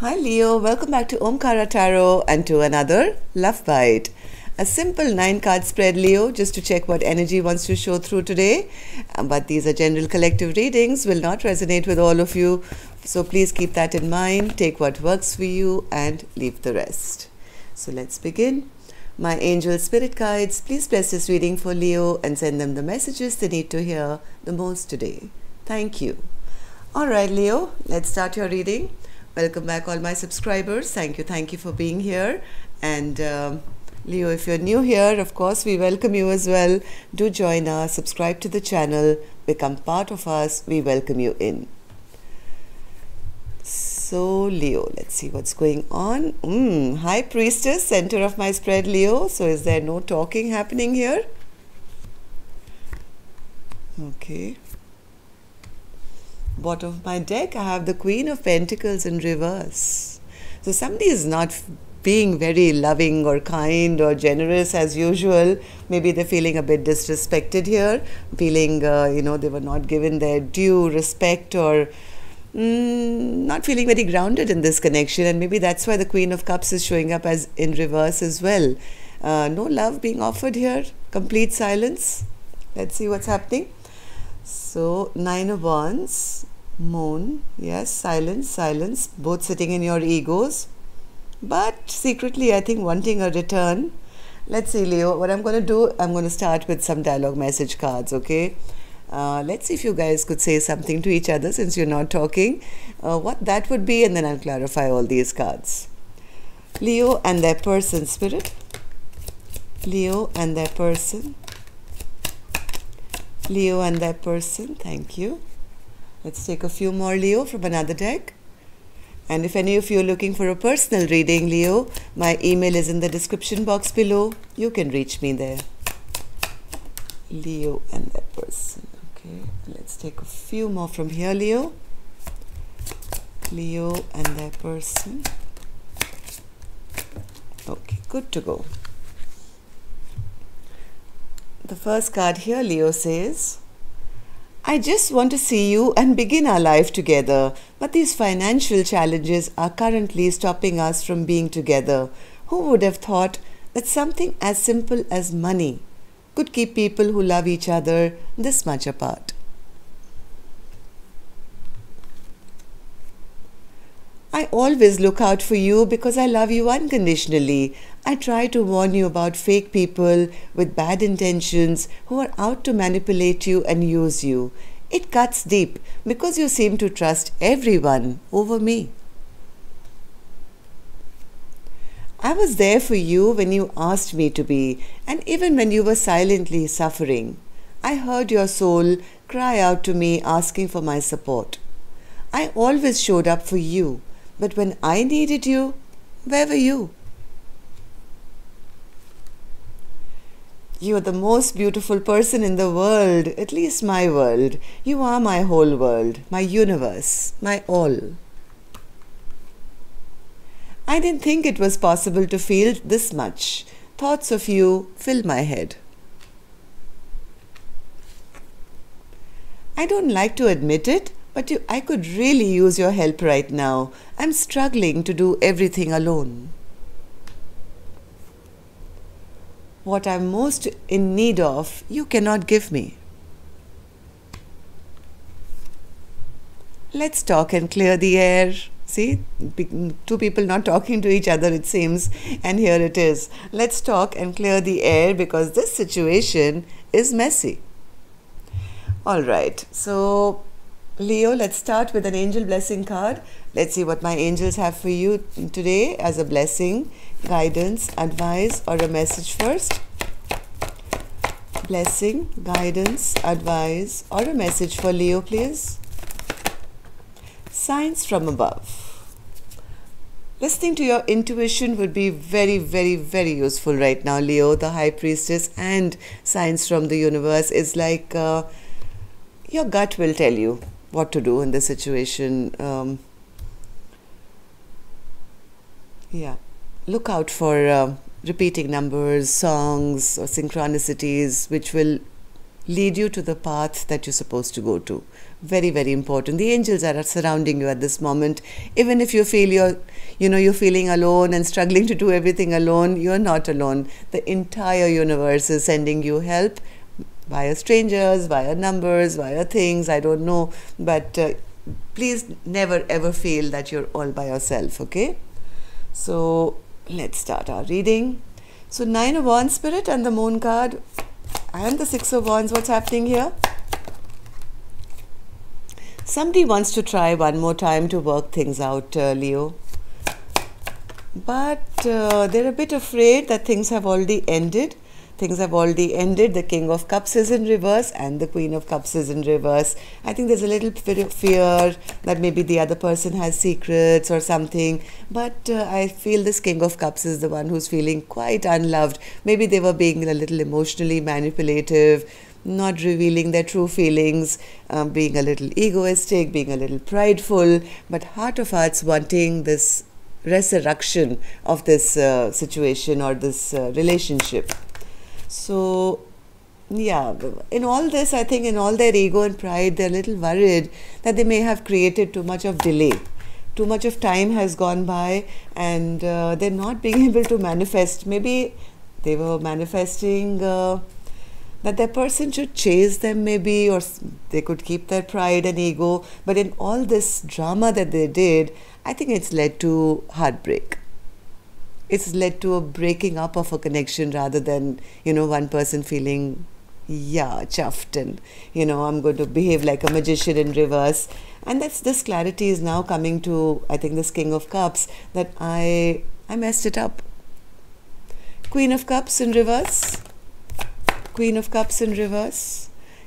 Hi Leo, welcome back to Omkara Tarot and to another Love Byte. A simple nine card spread, Leo, just to check what energy wants to show through today. Um, but these are general collective readings, will not resonate with all of you. So please keep that in mind. Take what works for you and leave the rest. So let's begin. My angel spirit guides, please bless this reading for Leo and send them the messages they need to hear the most today. Thank you. All right, Leo, let's start your reading. Welcome back, all my subscribers. Thank you, thank you for being here. And um, Leo, if you're new here, of course, we welcome you as well. Do join us, subscribe to the channel, become part of us. We welcome you in. So, Leo, let's see what's going on. Mm, High Priestess, center of my spread, Leo. So, is there no talking happening here? Okay. Bottom of my deck, I have the Queen of Pentacles in reverse. So, somebody is not being very loving or kind or generous as usual. Maybe they're feeling a bit disrespected here, feeling, uh, you know, they were not given their due respect or mm, not feeling very grounded in this connection. And maybe that's why the Queen of Cups is showing up as in reverse as well. Uh, no love being offered here, complete silence. Let's see what's happening. So, Nine of Wands, Moon, yes, silence, silence, both sitting in your egos but secretly I think wanting a return. Let's see, Leo, what I'm going to do, I'm going to start with some dialogue message cards, okay? Uh, let's see if you guys could say something to each other since you're not talking, uh, what that would be, and then I'll clarify all these cards. Leo and their person, spirit. Leo and their person. Leo and their person, thank you. Let's take a few more Leo from another deck. And if any of you are looking for a personal reading, Leo, my email is in the description box below. You can reach me there. Leo and that person. Okay, let's take a few more from here, Leo. Leo and that person. Okay, good to go. The first card here, Leo says, I just want to see you and begin our life together, but these financial challenges are currently stopping us from being together. Who would have thought that something as simple as money could keep people who love each other this much apart? I always look out for you because I love you unconditionally. I try to warn you about fake people with bad intentions who are out to manipulate you and use you. It cuts deep because you seem to trust everyone over me. I was there for you when you asked me to be, and even when you were silently suffering. I heard your soul cry out to me asking for my support. I always showed up for you but when I needed you, where were you? You are the most beautiful person in the world, at least my world. You are my whole world, my universe, my all. I didn't think it was possible to feel this much. Thoughts of you fill my head. I don't like to admit it, but you, I could really use your help right now. I'm struggling to do everything alone. What I'm most in need of, you cannot give me. Let's talk and clear the air. See, two people not talking to each other, it seems, and here it is. Let's talk and clear the air because this situation is messy. All right, so Leo, let's start with an angel blessing card. Let's see what my angels have for you today as a blessing, guidance, advice, or a message first. Blessing, guidance, advice, or a message for Leo, please. Signs from above. Listening to your intuition would be very, very, very useful right now, Leo. The High Priestess and signs from the universe is like uh, your gut will tell you what to do in this situation. Um, yeah, look out for uh, repeating numbers, songs, or synchronicities which will lead you to the path that you're supposed to go to. very very important the angels are surrounding you at this moment even if you feel you're you know you're feeling alone and struggling to do everything alone you're not alone the entire universe is sending you help via strangers via numbers via things i don't know. But uh, please never ever feel that you're all by yourself okay? So let's start our reading. So nine of wands spirit and the moon card and the six of wands what's happening here? Somebody wants to try one more time to work things out uh, leo. But uh, they're a bit afraid that things have already ended things have already ended. The King of Cups is in reverse and the Queen of Cups is in reverse. I think there's a little fear that maybe the other person has secrets or something. But uh, I feel this King of Cups is the one who's feeling quite unloved. Maybe they were being a little emotionally manipulative not revealing their true feelings, um, being a little egoistic, being a little prideful, but heart of hearts wanting this resurrection of this uh, situation or this uh, relationship. So, yeah, in all this, I think in all their ego and pride, they're a little worried that they may have created too much of delay. Too much of time has gone by and uh, they're not being able to manifest. Maybe they were manifesting uh, that their person should chase them, maybe, or they could keep their pride and ego. But in all this drama that they did, I think it's led to heartbreak it's led to a breaking up of a connection rather than you know one person feeling yeah chuffed and you know i'm going to behave like a magician in reverse. And that's this clarity is now coming to i think this king of cups that i i messed it up. Queen of cups in reverse. Queen of cups in reverse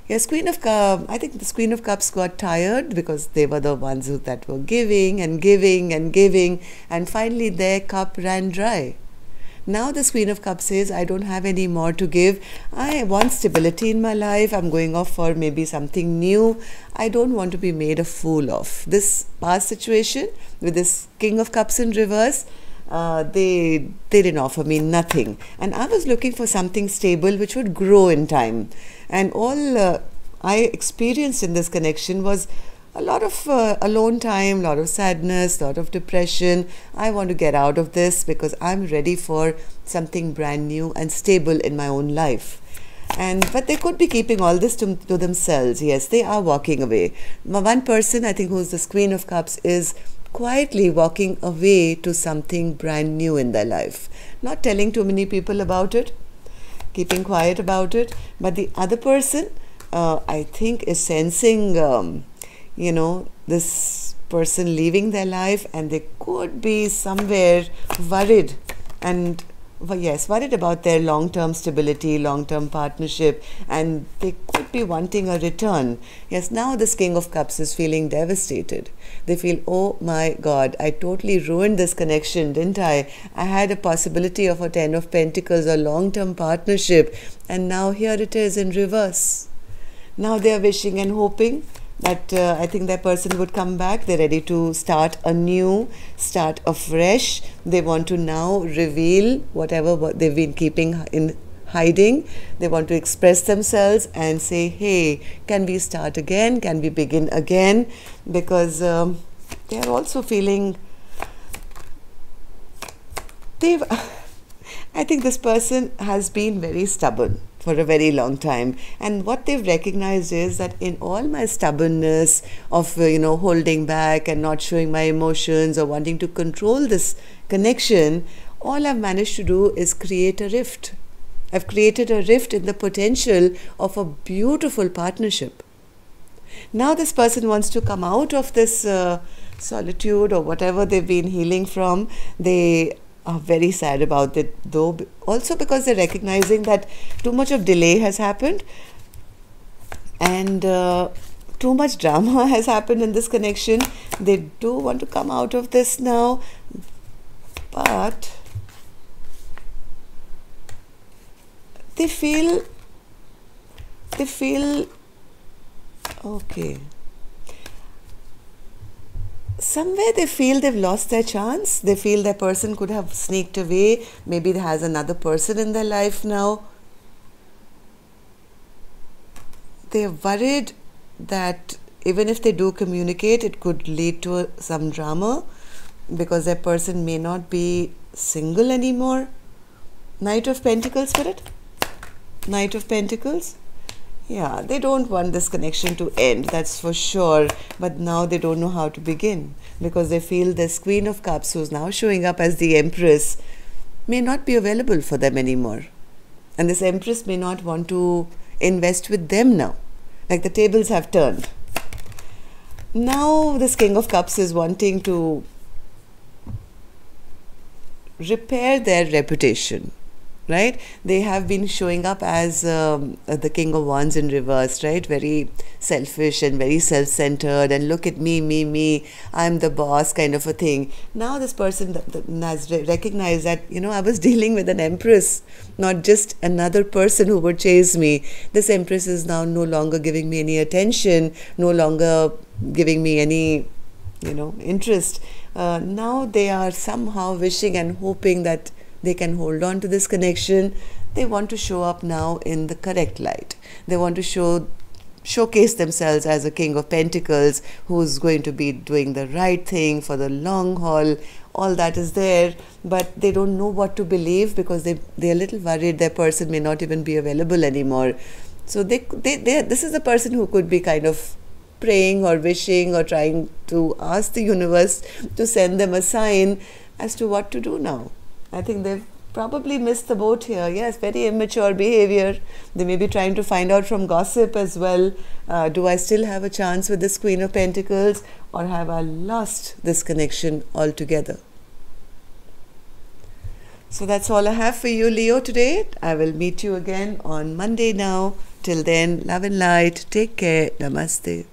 Yes, Queen of Cups. I think the Queen of Cups got tired because they were the ones who, that were giving and giving and giving, and finally their cup ran dry. Now the Queen of Cups says, I don't have any more to give. I want stability in my life. I'm going off for maybe something new. I don't want to be made a fool of. This past situation with this King of Cups in reverse, uh, they they didn't offer me nothing and i was looking for something stable which would grow in time and all uh, i experienced in this connection was a lot of uh, alone time, a lot of sadness, a lot of depression. I want to get out of this because I'm ready for something brand new and stable in my own life. And but they could be keeping all this to, to themselves. Yes, they are walking away. One person, I think, who's the Queen of Cups, is quietly walking away to something brand new in their life. Not telling too many people about it, keeping quiet about it. But the other person, uh, I think, is sensing, um, you know, this person leaving their life and they could be somewhere worried and yes, worried about their long term stability, long term partnership, and they could be wanting a return. Yes, now this King of Cups is feeling devastated. They feel, oh my God, I totally ruined this connection, didn't I? I had a possibility of a Ten of Pentacles, a long term partnership, and now here it is in reverse. Now they are wishing and hoping that uh, I think that person would come back. They're ready to start anew, start afresh. They want to now reveal whatever what they've been keeping in hiding. They want to express themselves and say, hey, can we start again? Can we begin again? Because um, they are also feeling they've. I think this person has been very stubborn for a very long time. And what they've recognized is that in all my stubbornness of uh, you know holding back and not showing my emotions or wanting to control this connection all i've managed to do is create a rift. I've created a rift in the potential of a beautiful partnership. Now this person wants to come out of this uh, solitude or whatever they've been healing from they are very sad about it, though, also because they're recognizing that too much of delay has happened and uh, too much drama has happened in this connection. They do want to come out of this now, but they feel they feel okay somewhere they feel they've lost their chance. They feel their person could have sneaked away. Maybe there has another person in their life now. They're worried that even if they do communicate, it could lead to some drama because that person may not be single anymore. Knight of Pentacles, Spirit? Knight of Pentacles? Yeah, they don't want this connection to end, that's for sure. But now they don't know how to begin because they feel this Queen of Cups, who's now showing up as the Empress, may not be available for them anymore. And this Empress may not want to invest with them now. Like the tables have turned. Now, this King of Cups is wanting to repair their reputation right? They have been showing up as um, the king of wands in reverse right? Very selfish and very self-centered and look at me me me i'm the boss kind of a thing. Now this person has recognized that you know i was dealing with an empress not just another person who would chase me. This empress is now no longer giving me any attention no longer giving me any you know interest. Uh, now they are somehow wishing and hoping that they can hold on to this connection. They want to show up now in the correct light. They want to show showcase themselves as a king of pentacles who's going to be doing the right thing for the long haul. All that is there but they don't know what to believe because they they're a little worried their person may not even be available anymore. So they, they, they this is the person who could be kind of praying or wishing or trying to ask the universe to send them a sign as to what to do now I think they've probably missed the boat here. Yes, very immature behavior. They may be trying to find out from gossip as well. Uh, do I still have a chance with this Queen of Pentacles or have I lost this connection altogether? So that's all I have for you, Leo, today. I will meet you again on Monday now. Till then, love and light. Take care. Namaste.